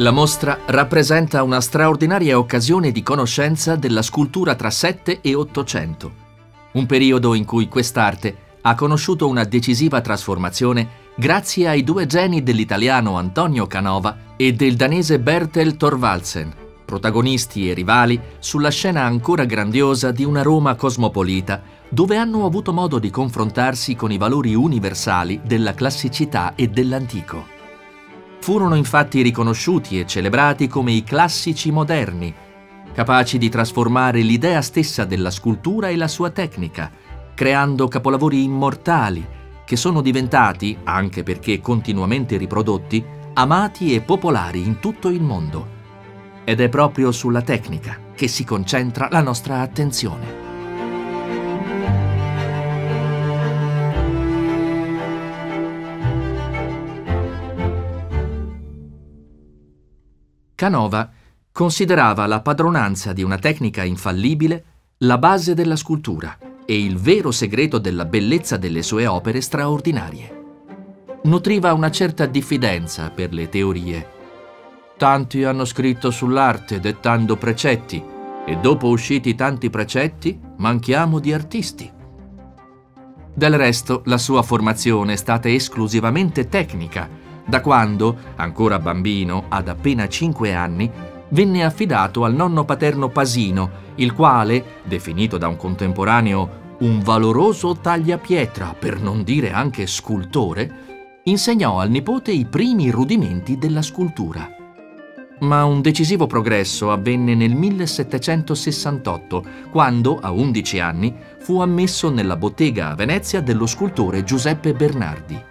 La mostra rappresenta una straordinaria occasione di conoscenza della scultura tra 7 e 800, un periodo in cui quest'arte ha conosciuto una decisiva trasformazione grazie ai due geni dell'italiano Antonio Canova e del danese Bertel Thorvaldsen, protagonisti e rivali sulla scena ancora grandiosa di una Roma cosmopolita, dove hanno avuto modo di confrontarsi con i valori universali della classicità e dell'antico. Furono infatti riconosciuti e celebrati come i classici moderni, capaci di trasformare l'idea stessa della scultura e la sua tecnica, creando capolavori immortali che sono diventati, anche perché continuamente riprodotti, amati e popolari in tutto il mondo. Ed è proprio sulla tecnica che si concentra la nostra attenzione. Canova considerava la padronanza di una tecnica infallibile la base della scultura e il vero segreto della bellezza delle sue opere straordinarie. Nutriva una certa diffidenza per le teorie. Tanti hanno scritto sull'arte dettando precetti e dopo usciti tanti precetti manchiamo di artisti. Del resto la sua formazione è stata esclusivamente tecnica da quando, ancora bambino, ad appena 5 anni, venne affidato al nonno paterno Pasino, il quale, definito da un contemporaneo un valoroso tagliapietra, per non dire anche scultore, insegnò al nipote i primi rudimenti della scultura. Ma un decisivo progresso avvenne nel 1768, quando, a 11 anni, fu ammesso nella bottega a Venezia dello scultore Giuseppe Bernardi.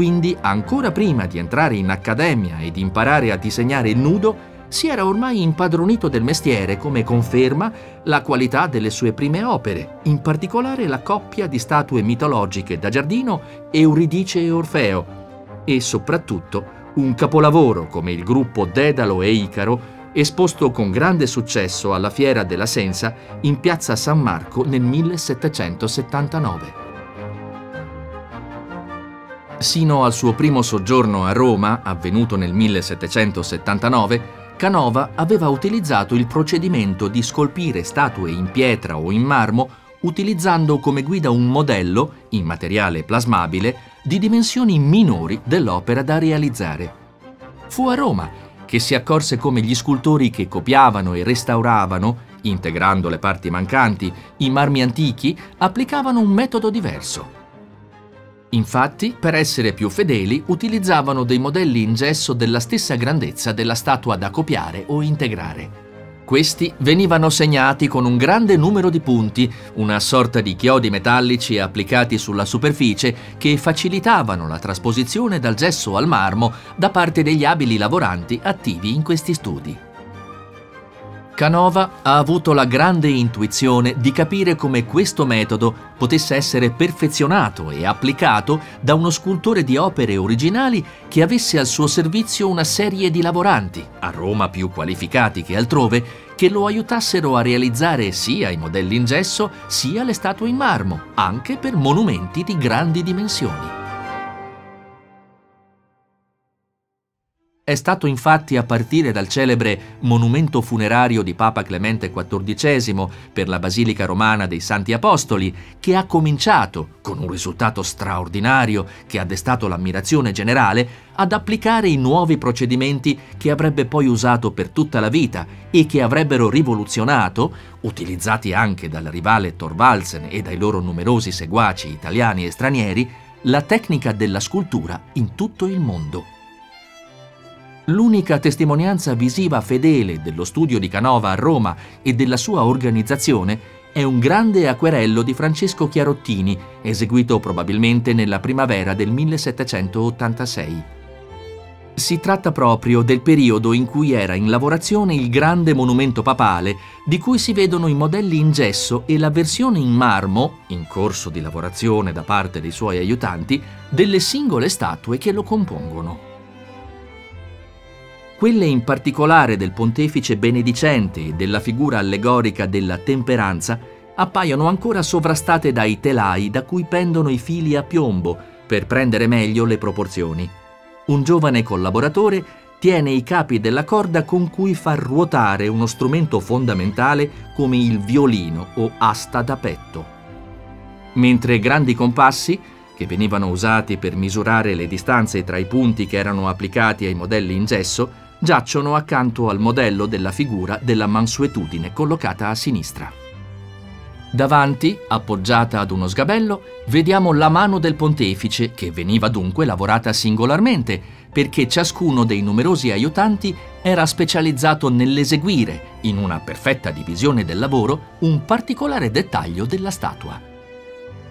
Quindi, ancora prima di entrare in accademia e imparare a disegnare il nudo, si era ormai impadronito del mestiere, come conferma la qualità delle sue prime opere, in particolare la coppia di statue mitologiche da giardino Euridice e Orfeo, e soprattutto un capolavoro come il gruppo Dedalo e Icaro, esposto con grande successo alla Fiera della Sensa in piazza San Marco nel 1779. Sino al suo primo soggiorno a Roma, avvenuto nel 1779, Canova aveva utilizzato il procedimento di scolpire statue in pietra o in marmo utilizzando come guida un modello, in materiale plasmabile, di dimensioni minori dell'opera da realizzare. Fu a Roma che si accorse come gli scultori che copiavano e restauravano, integrando le parti mancanti, i marmi antichi, applicavano un metodo diverso. Infatti, per essere più fedeli, utilizzavano dei modelli in gesso della stessa grandezza della statua da copiare o integrare. Questi venivano segnati con un grande numero di punti, una sorta di chiodi metallici applicati sulla superficie che facilitavano la trasposizione dal gesso al marmo da parte degli abili lavoranti attivi in questi studi. Canova ha avuto la grande intuizione di capire come questo metodo potesse essere perfezionato e applicato da uno scultore di opere originali che avesse al suo servizio una serie di lavoranti, a Roma più qualificati che altrove, che lo aiutassero a realizzare sia i modelli in gesso sia le statue in marmo, anche per monumenti di grandi dimensioni. È stato infatti a partire dal celebre monumento funerario di Papa Clemente XIV per la Basilica Romana dei Santi Apostoli che ha cominciato, con un risultato straordinario che ha destato l'ammirazione generale, ad applicare i nuovi procedimenti che avrebbe poi usato per tutta la vita e che avrebbero rivoluzionato, utilizzati anche dal rivale Thorvaldsen e dai loro numerosi seguaci italiani e stranieri, la tecnica della scultura in tutto il mondo. L'unica testimonianza visiva fedele dello studio di Canova a Roma e della sua organizzazione è un grande acquerello di Francesco Chiarottini, eseguito probabilmente nella primavera del 1786. Si tratta proprio del periodo in cui era in lavorazione il grande monumento papale, di cui si vedono i modelli in gesso e la versione in marmo, in corso di lavorazione da parte dei suoi aiutanti, delle singole statue che lo compongono. Quelle in particolare del pontefice benedicente e della figura allegorica della temperanza appaiono ancora sovrastate dai telai da cui pendono i fili a piombo per prendere meglio le proporzioni. Un giovane collaboratore tiene i capi della corda con cui far ruotare uno strumento fondamentale come il violino o asta da petto. Mentre grandi compassi, che venivano usati per misurare le distanze tra i punti che erano applicati ai modelli in gesso, giacciono accanto al modello della figura della mansuetudine collocata a sinistra. Davanti, appoggiata ad uno sgabello, vediamo la mano del pontefice, che veniva dunque lavorata singolarmente, perché ciascuno dei numerosi aiutanti era specializzato nell'eseguire, in una perfetta divisione del lavoro, un particolare dettaglio della statua.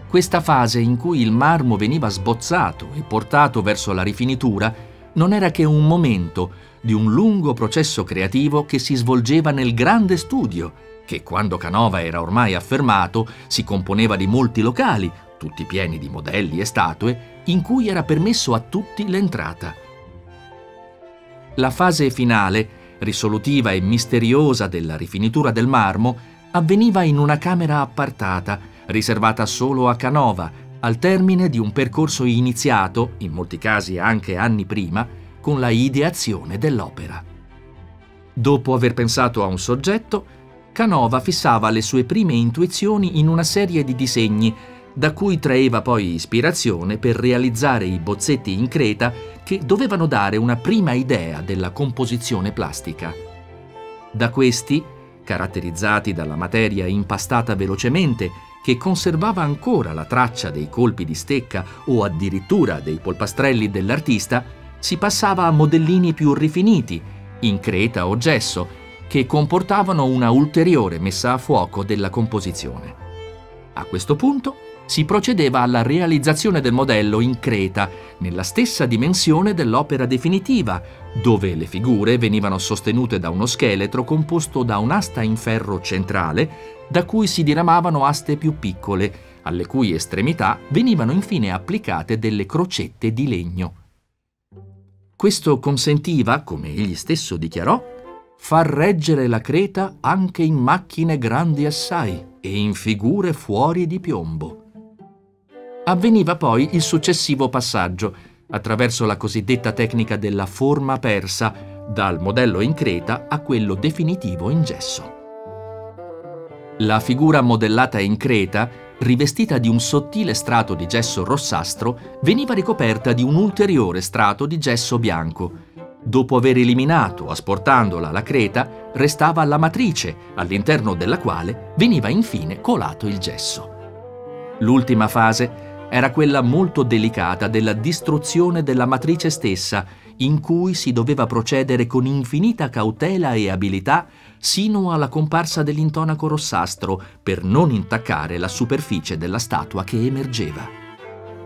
Questa fase in cui il marmo veniva sbozzato e portato verso la rifinitura non era che un momento di un lungo processo creativo che si svolgeva nel grande studio, che quando Canova era ormai affermato si componeva di molti locali, tutti pieni di modelli e statue, in cui era permesso a tutti l'entrata. La fase finale, risolutiva e misteriosa della rifinitura del marmo, avveniva in una camera appartata, riservata solo a Canova, al termine di un percorso iniziato, in molti casi anche anni prima, con la ideazione dell'opera. Dopo aver pensato a un soggetto, Canova fissava le sue prime intuizioni in una serie di disegni, da cui traeva poi ispirazione per realizzare i bozzetti in creta che dovevano dare una prima idea della composizione plastica. Da questi, caratterizzati dalla materia impastata velocemente, che conservava ancora la traccia dei colpi di stecca o addirittura dei polpastrelli dell'artista, si passava a modellini più rifiniti, in creta o gesso, che comportavano una ulteriore messa a fuoco della composizione. A questo punto si procedeva alla realizzazione del modello in creta, nella stessa dimensione dell'opera definitiva, dove le figure venivano sostenute da uno scheletro composto da un'asta in ferro centrale, da cui si diramavano aste più piccole, alle cui estremità venivano infine applicate delle crocette di legno. Questo consentiva, come egli stesso dichiarò, far reggere la creta anche in macchine grandi assai e in figure fuori di piombo. Avveniva poi il successivo passaggio, attraverso la cosiddetta tecnica della forma persa, dal modello in creta a quello definitivo in gesso. La figura modellata in creta, rivestita di un sottile strato di gesso rossastro, veniva ricoperta di un ulteriore strato di gesso bianco, Dopo aver eliminato, asportandola alla creta, restava la matrice, all'interno della quale veniva infine colato il gesso. L'ultima fase era quella molto delicata della distruzione della matrice stessa, in cui si doveva procedere con infinita cautela e abilità sino alla comparsa dell'intonaco rossastro per non intaccare la superficie della statua che emergeva.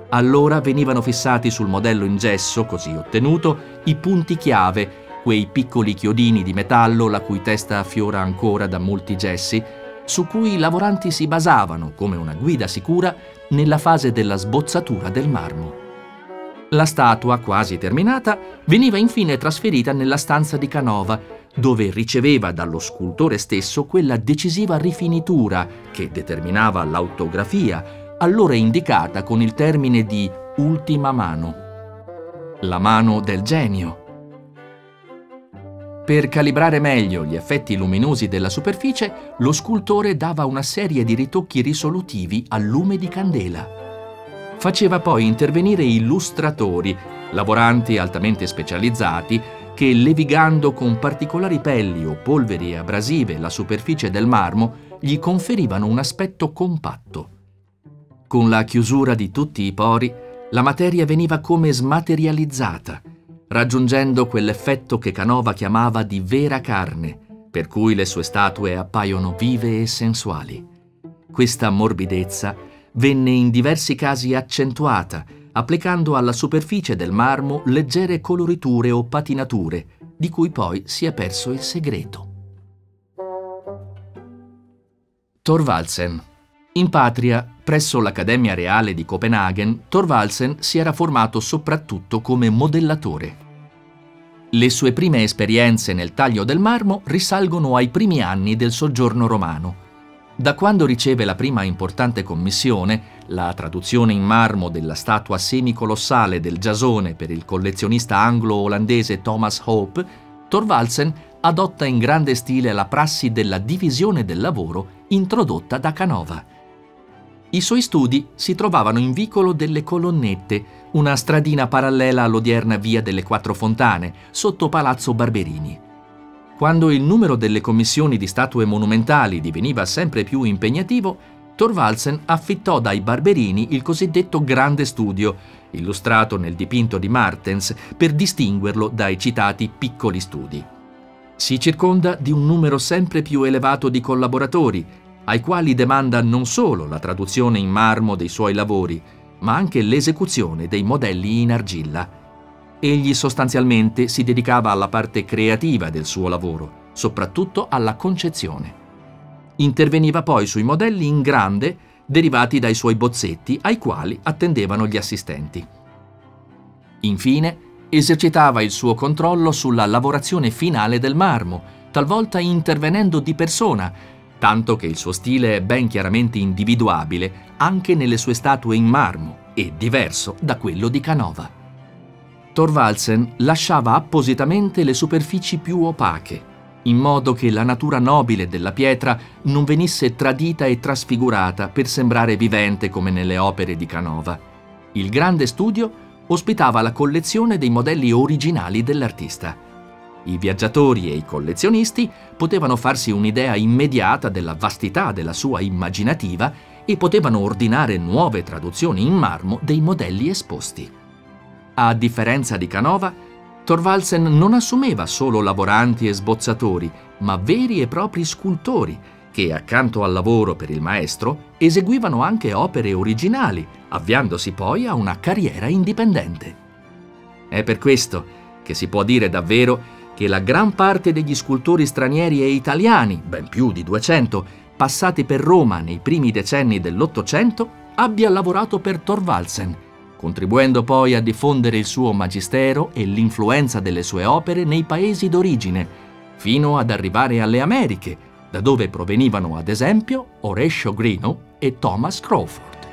Allora venivano fissati sul modello in gesso, così ottenuto, i punti chiave, quei piccoli chiodini di metallo la cui testa affiora ancora da molti gessi, su cui i lavoranti si basavano come una guida sicura nella fase della sbozzatura del marmo. La statua, quasi terminata, veniva infine trasferita nella stanza di Canova, dove riceveva dallo scultore stesso quella decisiva rifinitura che determinava l'autografia allora indicata con il termine di ultima mano, la mano del genio. Per calibrare meglio gli effetti luminosi della superficie, lo scultore dava una serie di ritocchi risolutivi al lume di candela. Faceva poi intervenire illustratori, lavoranti altamente specializzati, che levigando con particolari pelli o polveri abrasive la superficie del marmo, gli conferivano un aspetto compatto. Con la chiusura di tutti i pori, la materia veniva come smaterializzata, raggiungendo quell'effetto che Canova chiamava di vera carne, per cui le sue statue appaiono vive e sensuali. Questa morbidezza venne in diversi casi accentuata, applicando alla superficie del marmo leggere coloriture o patinature, di cui poi si è perso il segreto. Thorvaldsen in patria, presso l'Accademia Reale di Copenaghen, Thorvaldsen si era formato soprattutto come modellatore. Le sue prime esperienze nel taglio del marmo risalgono ai primi anni del soggiorno romano. Da quando riceve la prima importante commissione, la traduzione in marmo della statua semicolossale del Giasone per il collezionista anglo-olandese Thomas Hope, Thorvaldsen adotta in grande stile la prassi della divisione del lavoro introdotta da Canova. I suoi studi si trovavano in vicolo delle Colonnette, una stradina parallela all'odierna via delle Quattro Fontane, sotto Palazzo Barberini. Quando il numero delle commissioni di statue monumentali diveniva sempre più impegnativo, Thorvaldsen affittò dai Barberini il cosiddetto Grande Studio, illustrato nel dipinto di Martens per distinguerlo dai citati piccoli studi. Si circonda di un numero sempre più elevato di collaboratori, ai quali demanda non solo la traduzione in marmo dei suoi lavori, ma anche l'esecuzione dei modelli in argilla egli sostanzialmente si dedicava alla parte creativa del suo lavoro, soprattutto alla concezione. Interveniva poi sui modelli in grande derivati dai suoi bozzetti ai quali attendevano gli assistenti. Infine, esercitava il suo controllo sulla lavorazione finale del marmo, talvolta intervenendo di persona, tanto che il suo stile è ben chiaramente individuabile anche nelle sue statue in marmo e diverso da quello di Canova. Thorvaldsen lasciava appositamente le superfici più opache, in modo che la natura nobile della pietra non venisse tradita e trasfigurata per sembrare vivente come nelle opere di Canova. Il grande studio ospitava la collezione dei modelli originali dell'artista. I viaggiatori e i collezionisti potevano farsi un'idea immediata della vastità della sua immaginativa e potevano ordinare nuove traduzioni in marmo dei modelli esposti. A differenza di Canova, Thorvaldsen non assumeva solo lavoranti e sbozzatori, ma veri e propri scultori che, accanto al lavoro per il maestro, eseguivano anche opere originali, avviandosi poi a una carriera indipendente. È per questo che si può dire davvero che la gran parte degli scultori stranieri e italiani, ben più di 200, passati per Roma nei primi decenni dell'Ottocento, abbia lavorato per Thorvaldsen, contribuendo poi a diffondere il suo magistero e l'influenza delle sue opere nei paesi d'origine, fino ad arrivare alle Americhe, da dove provenivano ad esempio Horatio Greenough e Thomas Crawford.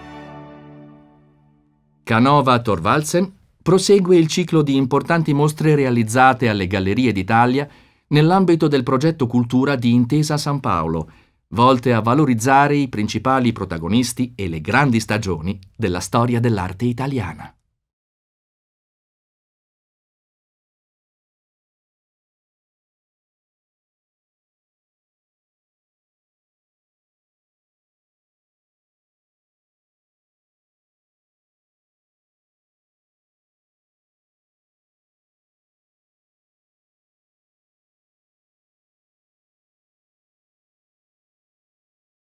Canova Thorvaldsen prosegue il ciclo di importanti mostre realizzate alle Gallerie d'Italia nell'ambito del progetto Cultura di Intesa San Paolo, volte a valorizzare i principali protagonisti e le grandi stagioni della storia dell'arte italiana.